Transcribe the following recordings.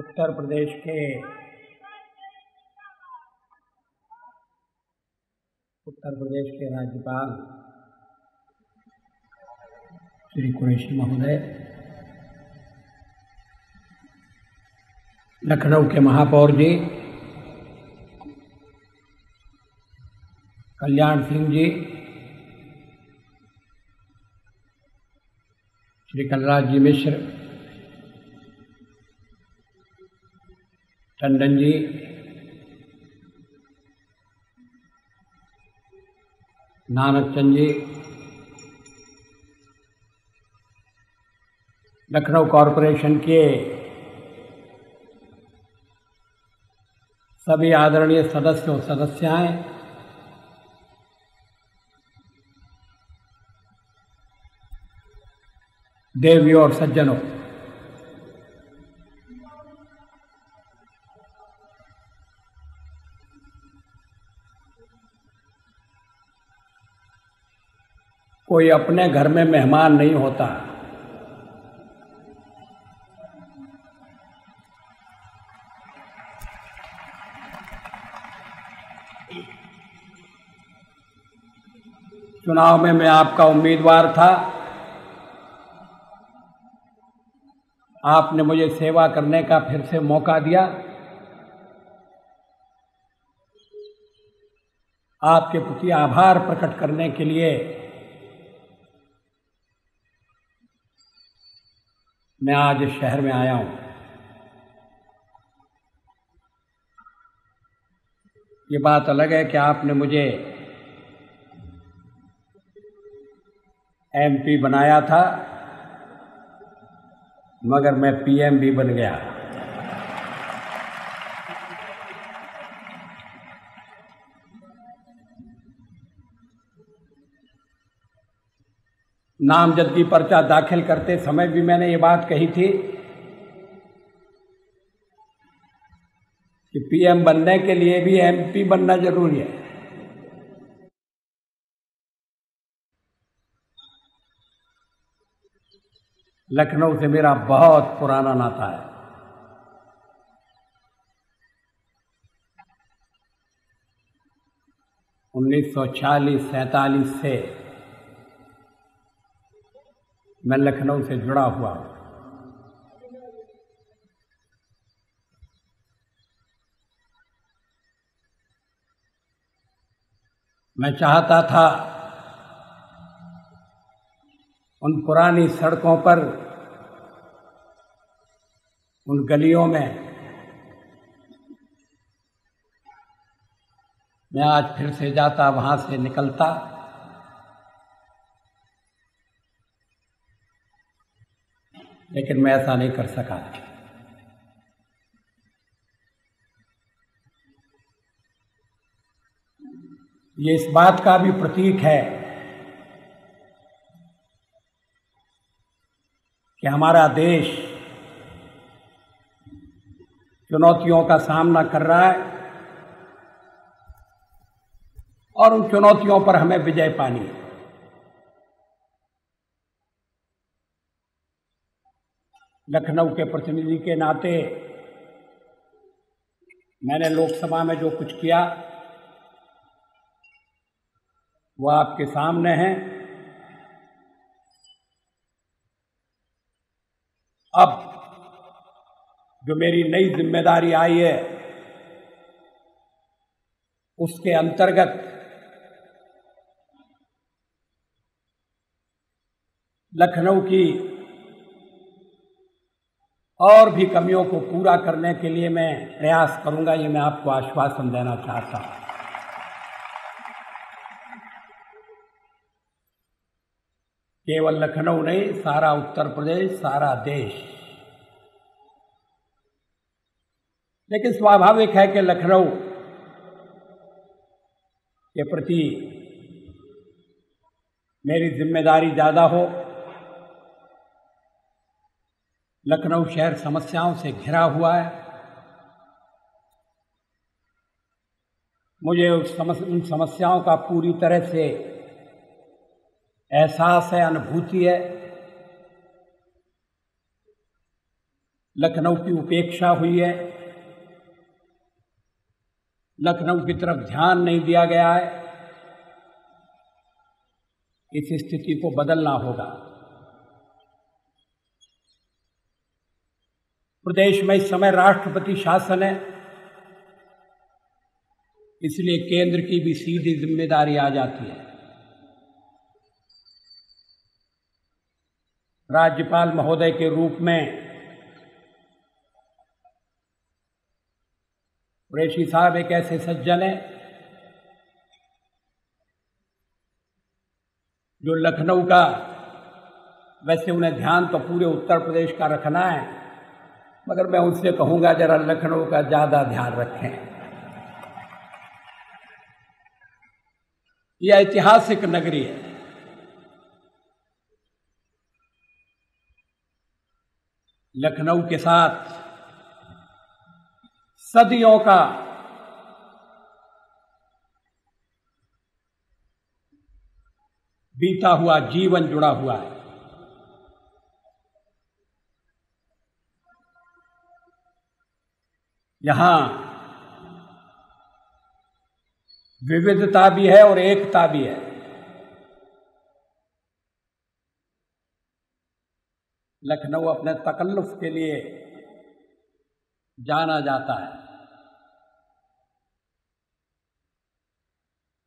उत्तर प्रदेश के उत्तर प्रदेश के राज्यपाल श्री कुरैशी महोदय लखनऊ के महापौर जी कल्याण सिंह जी, श्री कलराज जी मिश्र, टंडन जी, नानक चंद जी, लखनऊ कॉरपोरेशन के सभी आदरणीय सदस्य सदस्याएँ देवियों और सज्जनों। कोई अपने घर में मेहमान नहीं होता। चुनाव में मैं आपका उम्मीदवार था। आपने मुझे सेवा करने का फिर से मौका दिया। आपके प्रति आभार प्रकट करने के लिए मैं आज इस शहर में आया हूँ। ये बात अलग है कि आपने मुझे एमपी बनाया था। मगर मैं पीएम भी बन गया। नामजदगी पर्चा दाखिल करते समय भी मैंने ये बात कही थी कि पीएम बनने के लिए भी एमपी बनना ज़रूरी है। लखनऊ से मेरा बहुत पुराना नाता है। उन्नीस सौ छियालीस, सैतालीस से मैं लखनऊ से जुड़ा हुआ हूँ। मैं चाहता था उन पुरानी सड़कों पर, उन गलियों में। मैं आज फिर से जाता, वहाँ से निकलता। लेकिन मैं ऐसा नहीं कर सका। ये इस बात का भी प्रतीक है कि हमारा देश चुनौतियों का सामना कर रहा है और उन चुनौतियों पर हमें विजय पानी है। लखनऊ के प्रतिनिधि के नाते मैंने लोकसभा में जो कुछ किया, वो आपके सामने है। अब जो मेरी नई ज़िम्मेदारी आई है, उसके अंतर्गत लखनऊ की और भी कमियों को पूरा करने के लिए मैं प्रयास करूँगा, ये मैं आपको आश्वासन देना चाहता हूँ। केवल लखनऊ नहीं सारा उत्तर प्रदेश सारा देश। लेकिन स्वाभाविक है कि लखनऊ के प्रति मेरी ज़िम्मेदारी ज़्यादा हो। लखनऊ शहर समस्याओं से घिरा हुआ है। मुझे उस समस, उन समस्याओं का पूरी तरह से एहसास है, अनुभूति है। लखनऊ की उपेक्षा हुई है। लखनऊ की तरफ़ ध्यान नहीं दिया गया है। इस स्थिति को बदलना होगा। प्रदेश में इस समय राष्ट्रपति शासन है। इसलिए केंद्र की भी सीधी ज़िम्मेदारी आ जाती है। राज्यपाल महोदय के रूप में कुरैशी साहब एक ऐसे सज्जन हैं जो लखनऊ का, वैसे उन्हें ध्यान तो पूरे उत्तर प्रदेश का रखना है, मगर मैं उनसे कहूँगा जरा लखनऊ का ज़्यादा ध्यान रखें। यह ऐतिहासिक नगरी है। लखनऊ के साथ सदियों का बीता हुआ जीवन जुड़ा हुआ है। यहाँ विविधता भी है और एकता भी है। लखनऊ अपने तकल्लुफ के लिए जाना जाता है।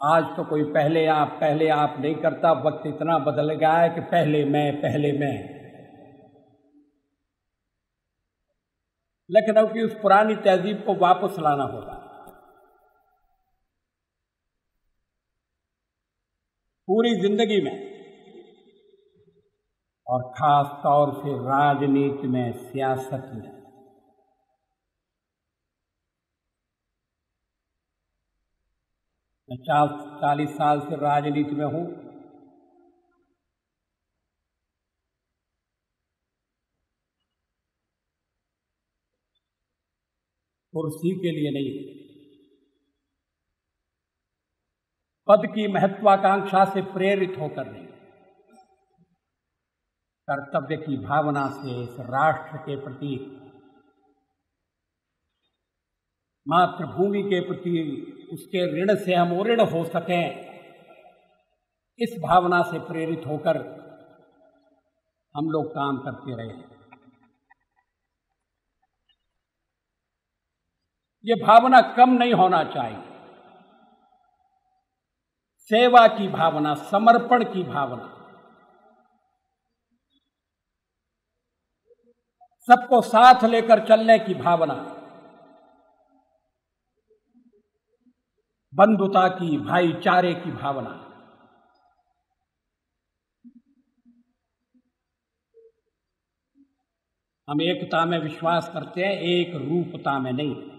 आज तो कोई पहले आप पहले आप नहीं करता, वक्त इतना बदल गया है कि पहले मैं पहले मैं। लखनऊ की उस पुरानी तहजीब को वापस लाना होगा। पूरी ज़िंदगी में और खास तौर से राजनीति में सियासत में। मैं चालीस साल से राजनीति में हूँ। कुर्सी के लिए नहीं। पद की महत्वाकांक्षा से प्रेरित होकर नहीं। कर्तव्य की भावना से इस राष्ट्र के प्रति, मातृभूमि के प्रति उसके ऋण से हम ऋण हो सकें, इस भावना से प्रेरित होकर हम लोग काम करते रहे ये भावना कम नहीं होना चाहिए। सेवा की भावना, समर्पण की भावना सबको साथ लेकर चलने की भावना। बंधुता की, भाईचारे की भावना। हम एकता में विश्वास करते हैं, एक रूपता में नहीं।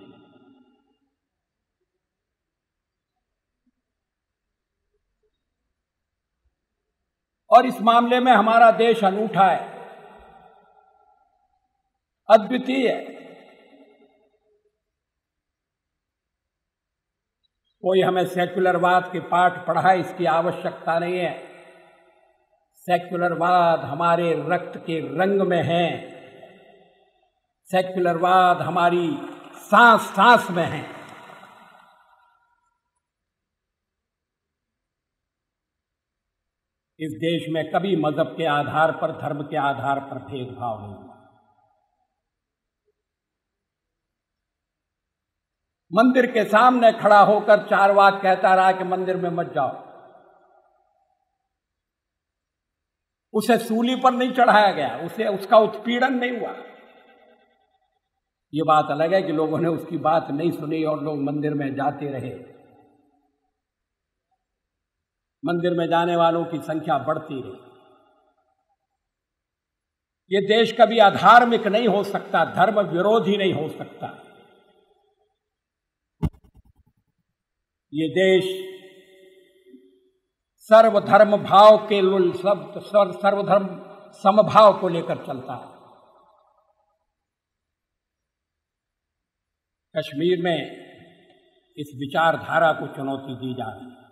और इस मामले में हमारा देश अनूठा है। अद्वितीय कोई हमें सेक्युलरवाद के पाठ पढ़ाए इसकी आवश्यकता नहीं है। सेक्युलरवाद हमारे रक्त के रंग में है। सेक्युलरवाद हमारी सांस सांस में है। इस देश में कभी मज़हब के आधार पर, धर्म के आधार पर भेदभाव नहीं। मंदिर के सामने खड़ा होकर चार वाक कहता रहा कि मंदिर में मत जाओ। उसे सूली पर नहीं चढ़ाया गया, उसे, उसका उत्पीड़न नहीं हुआ। ये बात अलग है कि लोगों ने उसकी बात नहीं सुनी और लोग मंदिर में जाते रहे। मंदिर में जाने वालों की संख्या बढ़ती रही। ये देश कभी अधार्मिक नहीं हो सकता, धर्म विरोधी नहीं हो सकता। ये देश सर्वधर्म भाव के सब सर्वधर्म समभाव को लेकर चलता है। कश्मीर में इस विचारधारा को चुनौती दी जा रही है।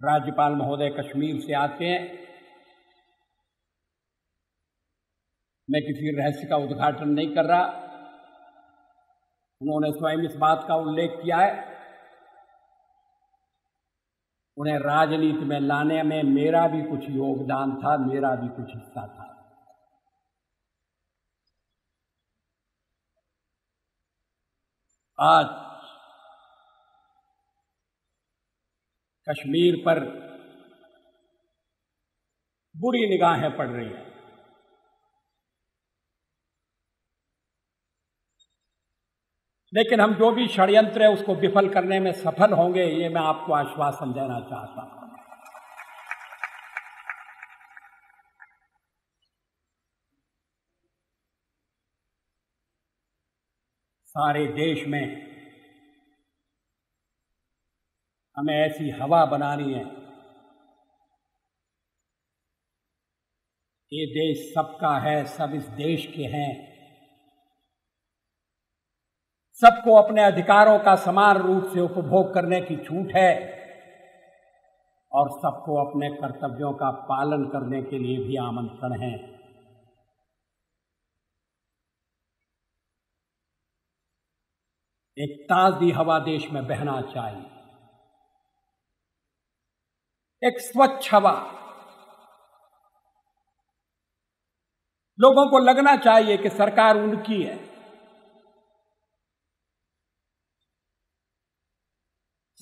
राज्यपाल महोदय कश्मीर से आते हैं। मैं किसी रहस्य का उद्घाटन नहीं कर रहा। उन्होंने स्वयं इस बात का उल्लेख किया है। उन्हें राजनीति में लाने में मेरा भी कुछ योगदान था, मेरा भी कुछ हिस्सा था। आज कश्मीर पर बुरी निगाहें पड़ रही हैं। लेकिन हम जो भी षड्यंत्र है, उसको विफल करने में सफल होंगे, ये मैं आपको आश्वासन देना चाहता हूँ। सारे देश में हमें ऐसी हवा बनानी है ये देश सबका है, सब इस देश के हैं। सबको अपने अधिकारों का समान रूप से उपभोग करने की छूट है और सबको अपने कर्तव्यों का पालन करने के लिए भी आमंत्रण है। एक ताजी हवा देश में बहना चाहिए। एक स्वच्छ हवा। लोगों को लगना चाहिए कि सरकार उनकी है।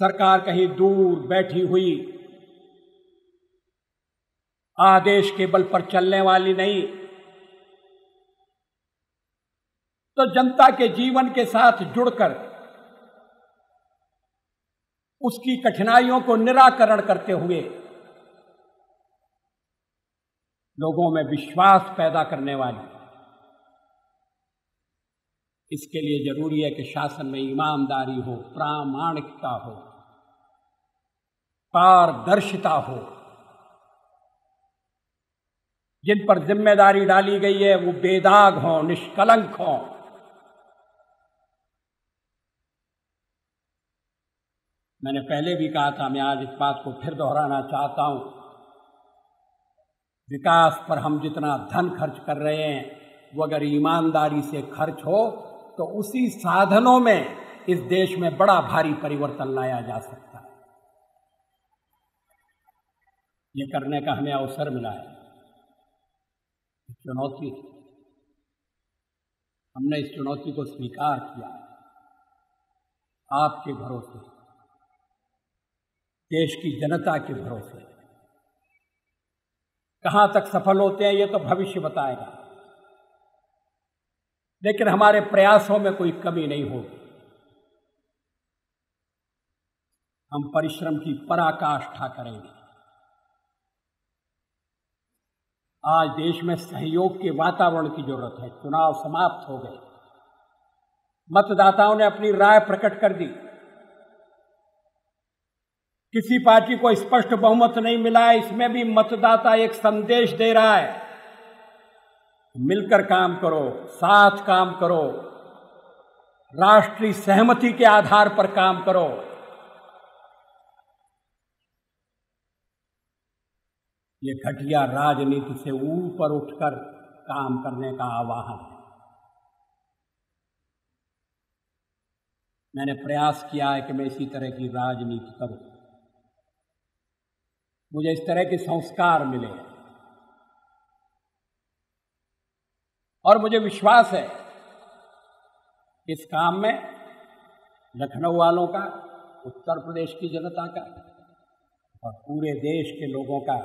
सरकार कहीं दूर बैठी हुई। आदेश के बल पर चलने वाली नहीं। तो जनता के जीवन के साथ जुड़कर, उसकी कठिनाइयों को निराकरण करते हुए, लोगों में विश्वास पैदा करने वाली। इसके लिए ज़रूरी है कि शासन में ईमानदारी हो, प्रामाणिकता हो। पारदर्शिता हो। जिन पर ज़िम्मेदारी डाली गई है, वो बेदाग हों, निष्कलंक हों। मैंने पहले भी कहा था, मैं आज इस बात को फिर दोहराना चाहता हूँ। विकास पर हम जितना धन खर्च कर रहे हैं, वो अगर ईमानदारी से खर्च हो तो उसी साधनों में इस देश में बड़ा भारी परिवर्तन लाया जा सकता ये करने का हमें अवसर मिला है। चुनौती हमने इस चुनौती को स्वीकार किया। आपके भरोसे, देश की जनता के भरोसे। कहाँ तक सफल होते हैं ये तो भविष्य बताएगा। लेकिन हमारे प्रयासों में कोई कमी नहीं होगी। हम परिश्रम की पराकाष्ठा करेंगे। आज देश में सहयोग के वातावरण की ज़रूरत है। चुनाव समाप्त हो गए। मतदाताओं ने अपनी राय प्रकट कर दी। किसी पार्टी को स्पष्ट बहुमत नहीं मिला इसमें भी मतदाता एक संदेश दे रहा है। मिलकर काम करो, साथ काम करो। राष्ट्रीय सहमति के आधार पर काम करो। ये घटिया राजनीति से ऊपर उठकर काम करने का आवाहन है। मैंने प्रयास किया है कि मैं इसी तरह की राजनीति करूँ। मुझे इस तरह के संस्कार मिले और मुझे विश्वास है इस काम में लखनऊ वालों का, उत्तर प्रदेश की जनता का और पूरे देश के लोगों का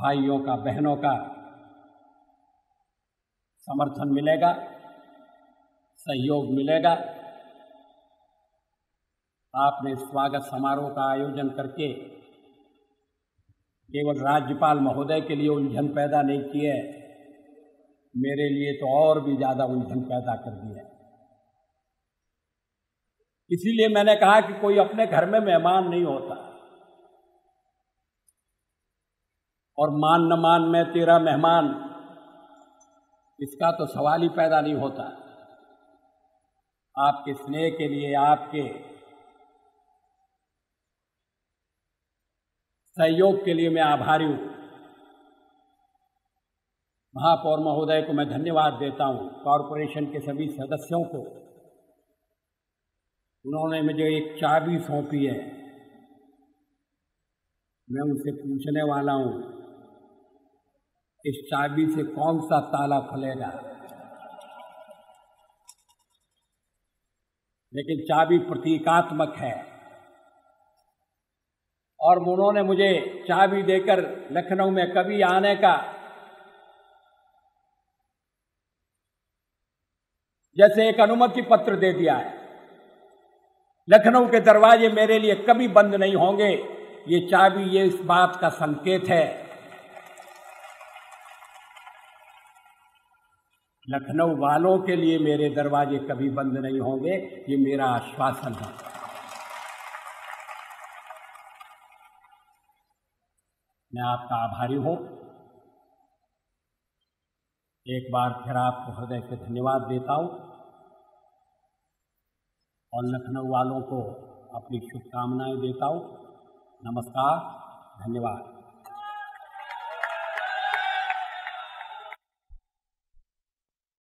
भाइयों का, बहनों का समर्थन मिलेगा, सहयोग मिलेगा। आपने स्वागत समारोह का आयोजन करके केवल राज्यपाल महोदय के लिए उलझन पैदा नहीं की है, मेरे लिए तो और भी ज़्यादा उलझन पैदा कर दी है। इसीलिए मैंने कहा कि कोई अपने घर में मेहमान नहीं होता। और मान न मान में तेरा मेहमान। इसका तो सवाल ही पैदा नहीं होता। आपके स्नेह के लिए, आपके सहयोग के लिए मैं आभारी हूँ। महापौर महोदय को मैं धन्यवाद देता हूँ। कॉरपोरेशन के सभी सदस्यों को। उन्होंने मुझे एक चाबी सौंपी है। मैं उनसे पूछने वाला हूँ। इस चाबी से कौन सा ताला खुलेगा? लेकिन चाबी प्रतीकात्मक है। और उन्होंने मुझे चाबी देकर लखनऊ में कभी आने का जैसे एक अनुमति पत्र दे दिया है। लखनऊ के दरवाजे मेरे लिए कभी बंद नहीं होंगे। ये चाबी, ये इस बात का संकेत है। लखनऊ वालों के लिए मेरे दरवाजे कभी बंद नहीं होंगे, ये मेरा आश्वासन है। मैं आपका आभारी हूँ। एक बार फिर आपको हृदय से धन्यवाद देता हूँ और लखनऊ वालों को अपनी शुभकामनाएँ देता हूँ। नमस्कार, धन्यवाद।